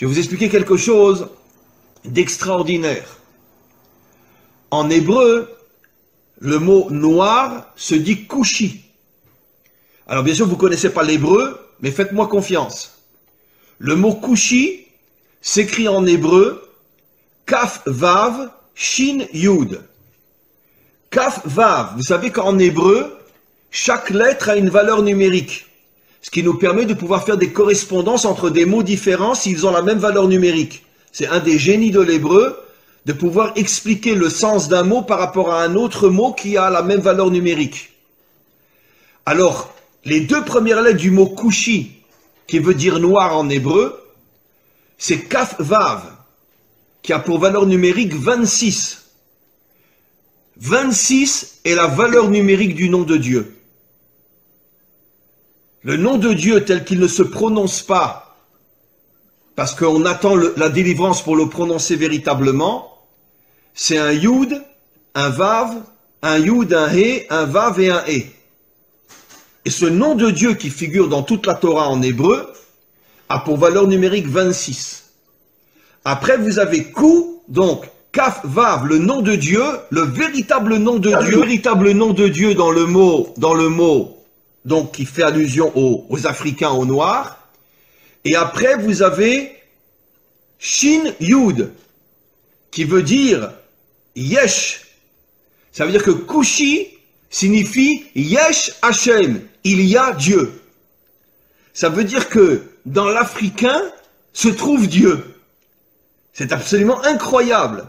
Je vais vous expliquer quelque chose d'extraordinaire. En hébreu, le mot noir se dit kushi. Alors bien sûr, vous ne connaissez pas l'hébreu, mais faites-moi confiance. Le mot kushi s'écrit en hébreu kaf vav shin yud. Kaf vav, vous savez qu'en hébreu, chaque lettre a une valeur numérique, ce qui nous permet de pouvoir faire des correspondances entre des mots différents s'ils ont la même valeur numérique. C'est un des génies de l'hébreu de pouvoir expliquer le sens d'un mot par rapport à un autre mot qui a la même valeur numérique. Alors, les deux premières lettres du mot kushi, qui veut dire noir en hébreu, c'est kaf vav, qui a pour valeur numérique 26. 26 est la valeur numérique du nom de Dieu. Le nom de Dieu tel qu'il ne se prononce pas, parce qu'on attend la délivrance pour le prononcer véritablement, c'est un Yud, un Vav, un Yud, un He, un Vav et un He. Et ce nom de Dieu qui figure dans toute la Torah en hébreu a pour valeur numérique 26. Après, vous avez Kou, donc Kaf Vav, le nom de Dieu, le véritable nom de Dieu, le véritable nom de Dieu dans le mot, dans le mot donc qui fait allusion aux, Africains, aux Noirs. Et après, vous avez Shin Yud, qui veut dire Yesh. Ça veut dire que Kushi signifie Yesh Hashem, il y a Dieu. Ça veut dire que dans l'Africain se trouve Dieu. C'est absolument incroyable.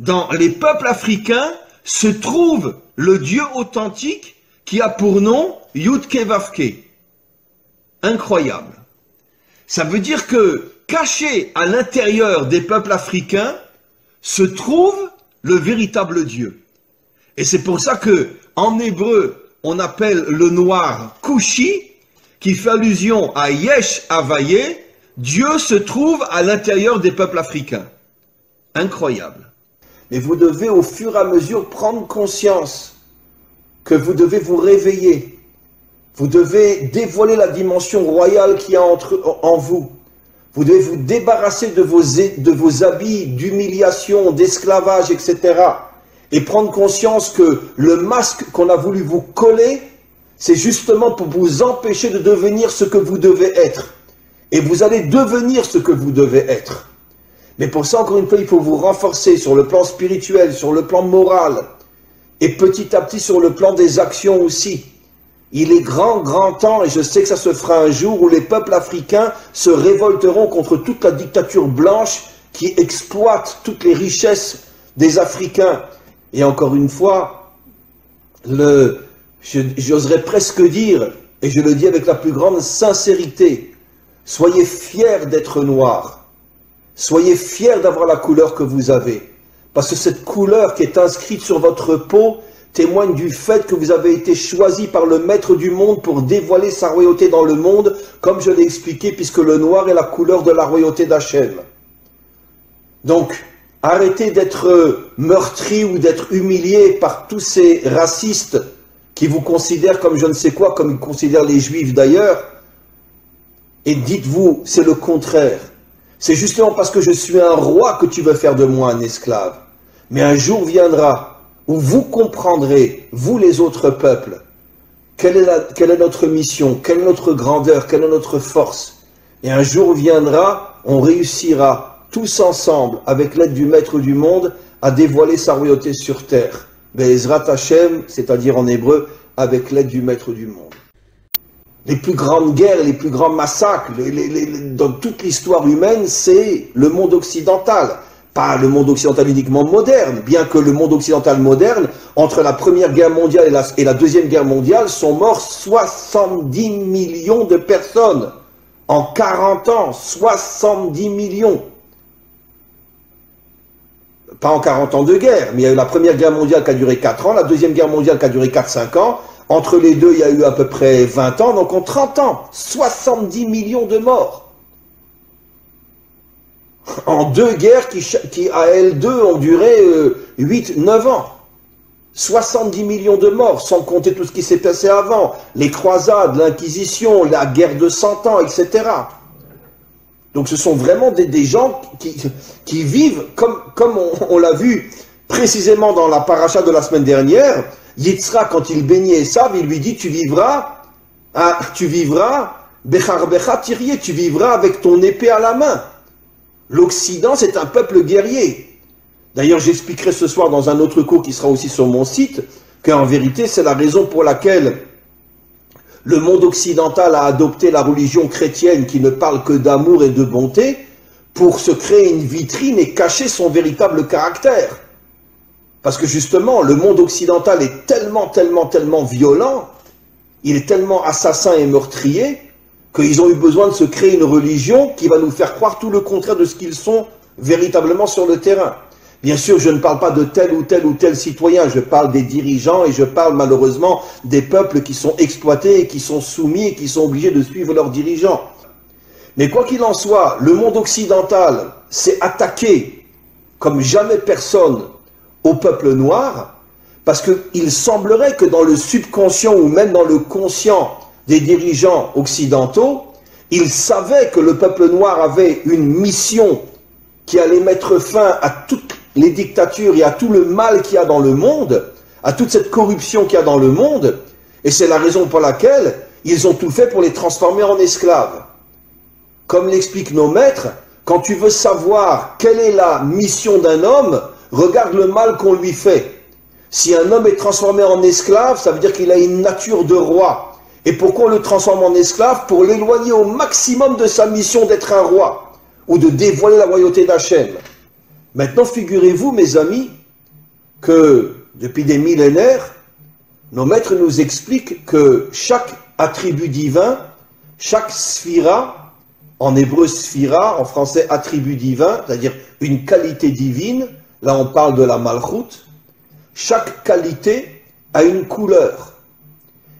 Dans les peuples africains se trouve le Dieu authentique qui a pour nom Yudke Vavke. Incroyable. Ça veut dire que caché à l'intérieur des peuples africains se trouve le véritable Dieu. Et c'est pour ça que en hébreu, on appelle le noir Kushi, qui fait allusion à Yesh Avaye, Dieu se trouve à l'intérieur des peuples africains. Incroyable. Mais vous devez au fur et à mesure prendre conscience que vous devez vous réveiller. Vous devez dévoiler la dimension royale qui y a en vous. Vous devez vous débarrasser de vos, de vos habits d'humiliation, d'esclavage, etc. Et prendre conscience que le masque qu'on a voulu vous coller, c'est justement pour vous empêcher de devenir ce que vous devez être. Et vous allez devenir ce que vous devez être. Mais pour ça, encore une fois, il faut vous renforcer sur le plan spirituel, sur le plan moral, et petit à petit sur le plan des actions aussi. Il est grand, grand temps, et je sais que ça se fera un jour, où les peuples africains se révolteront contre toute la dictature blanche qui exploite toutes les richesses des Africains. Et encore une fois, j'oserais presque dire, et je le dis avec la plus grande sincérité, soyez fiers d'être noirs. Soyez fiers d'avoir la couleur que vous avez. Parce que cette couleur qui est inscrite sur votre peau témoigne du fait que vous avez été choisi par le maître du monde pour dévoiler sa royauté dans le monde, comme je l'ai expliqué, puisque le noir est la couleur de la royauté d'Hachem. Donc, arrêtez d'être meurtri ou d'être humilié par tous ces racistes qui vous considèrent comme je ne sais quoi, comme ils considèrent les juifs d'ailleurs, et dites-vous, c'est le contraire. C'est justement parce que je suis un roi que tu veux faire de moi un esclave. Mais un jour viendra où vous comprendrez, vous les autres peuples, quelle est, notre mission, quelle est notre grandeur, quelle est notre force. Et un jour viendra, on réussira tous ensemble, avec l'aide du Maître du monde, à dévoiler sa royauté sur terre. Be'ezrat Hashem, c'est-à-dire en hébreu, avec l'aide du Maître du monde. Les plus grandes guerres, les plus grands massacres, dans toute l'histoire humaine, c'est le monde occidental pas le monde occidental uniquement moderne, bien que le monde occidental moderne, entre la Première Guerre mondiale et la, Deuxième Guerre mondiale, sont morts 70 millions de personnes. En 40 ans, 70 millions. Pas en 40 ans de guerre, mais il y a eu la Première Guerre mondiale qui a duré 4 ans, la Deuxième Guerre mondiale qui a duré 4-5 ans. Entre les deux, il y a eu à peu près 20 ans, donc en 30 ans, 70 millions de morts en deux guerres qui, à elles deux, ont duré 8-9 euh, ans. 70 millions de morts, sans compter tout ce qui s'est passé avant, les croisades, l'Inquisition, la guerre de 100 ans, etc. Donc ce sont vraiment des, gens qui, vivent, comme, on, l'a vu précisément dans la paracha de la semaine dernière, Yitzhak, quand il baignait Esav, il lui dit, tu vivras, ah, tu vivras, Bechar tu vivras avec ton épée à la main. L'Occident, c'est un peuple guerrier. D'ailleurs, j'expliquerai ce soir dans un autre cours qui sera aussi sur mon site, qu'en vérité, c'est la raison pour laquelle le monde occidental a adopté la religion chrétienne qui ne parle que d'amour et de bonté pour se créer une vitrine et cacher son véritable caractère. Parce que justement, le monde occidental est tellement, tellement, tellement violent, il est tellement assassin et meurtrier, qu'ils ont eu besoin de se créer une religion qui va nous faire croire tout le contraire de ce qu'ils sont véritablement sur le terrain. Bien sûr, je ne parle pas de tel ou tel ou tel citoyen, je parle des dirigeants et je parle malheureusement des peuples qui sont exploités et qui sont soumis et qui sont obligés de suivre leurs dirigeants. Mais quoi qu'il en soit, le monde occidental s'est attaqué comme jamais personne au peuple noir, parce qu'il semblerait que dans le subconscient ou même dans le conscient des dirigeants occidentaux, ils savaient que le peuple noir avait une mission qui allait mettre fin à toutes les dictatures et à tout le mal qu'il y a dans le monde, à toute cette corruption qu'il y a dans le monde, et c'est la raison pour laquelle ils ont tout fait pour les transformer en esclaves. Comme l'expliquent nos maîtres, quand tu veux savoir quelle est la mission d'un homme, regarde le mal qu'on lui fait. Si un homme est transformé en esclave, ça veut dire qu'il a une nature de roi. Et pourquoi on le transforme en esclave Pour l'éloigner au maximum de sa mission d'être un roi, ou de dévoiler la royauté d'Hachem. Maintenant, figurez-vous, mes amis, que depuis des millénaires, nos maîtres nous expliquent que chaque attribut divin, chaque sphira, en hébreu sphira, en français attribut divin, c'est-à-dire une qualité divine, là on parle de la malchoute, chaque qualité a une couleur.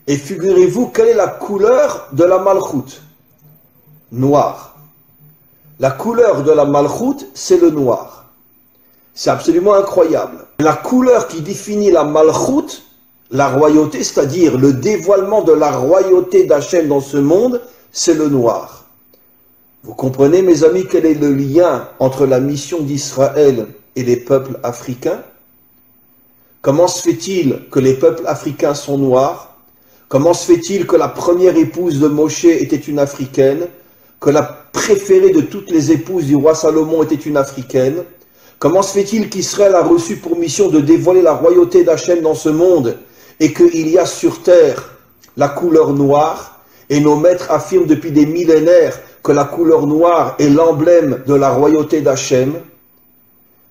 Et figurez-vous, quelle est la couleur de la malchoute Noir. La couleur de la malchoute, c'est le noir. C'est absolument incroyable. La couleur qui définit la malchoute, la royauté, c'est-à-dire le dévoilement de la royauté d'Hachem dans ce monde, c'est le noir. Vous comprenez, mes amis, quel est le lien entre la mission d'Israël et les peuples africains? Comment se fait-il que les peuples africains sont noirs? Comment se fait-il que la première épouse de Moshe était une africaine Que la préférée de toutes les épouses du roi Salomon était une africaine? Comment se fait-il qu'Israël a reçu pour mission de dévoiler la royauté d'Hachem dans ce monde et qu'il y a sur terre la couleur noire? Et nos maîtres affirment depuis des millénaires que la couleur noire est l'emblème de la royauté d'Hachem.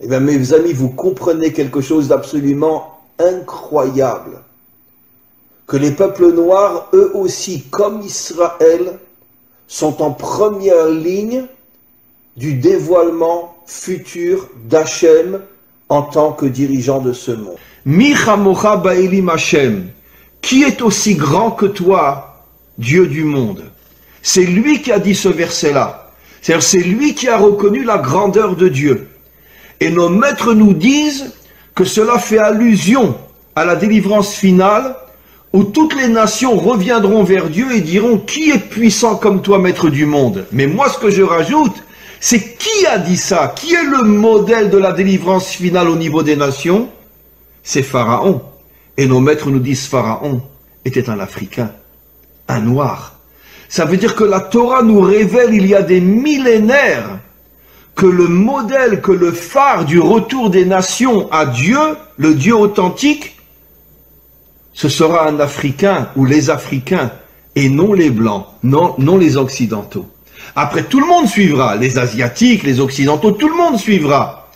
Eh bien mes amis, vous comprenez quelque chose d'absolument incroyable. Que les peuples noirs, eux aussi, comme Israël, sont en première ligne du dévoilement futur d'Hachem en tant que dirigeant de ce monde. Michamocha Ba'ilim Hachem, qui est aussi grand que toi, Dieu du monde C'est lui qui a dit ce verset-là. C'est-à-dire, c'est lui qui a reconnu la grandeur de Dieu. Et nos maîtres nous disent que cela fait allusion à la délivrance finale où toutes les nations reviendront vers Dieu et diront qui est puissant comme toi, maître du monde? Mais moi, ce que je rajoute, c'est qui a dit ça? Qui est le modèle de la délivrance finale au niveau des nations? C'est Pharaon. Et nos maîtres nous disent Pharaon était un Africain, un Noir. Ça veut dire que la Torah nous révèle il y a des millénaires que le modèle, que le phare du retour des nations à Dieu, le Dieu authentique, ce sera un Africain ou les Africains et non les Blancs, non, non les Occidentaux. Après, tout le monde suivra, les Asiatiques, les Occidentaux, tout le monde suivra.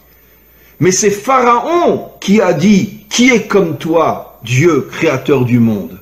Mais c'est Pharaon qui a dit, qui est comme toi, Dieu, créateur du monde?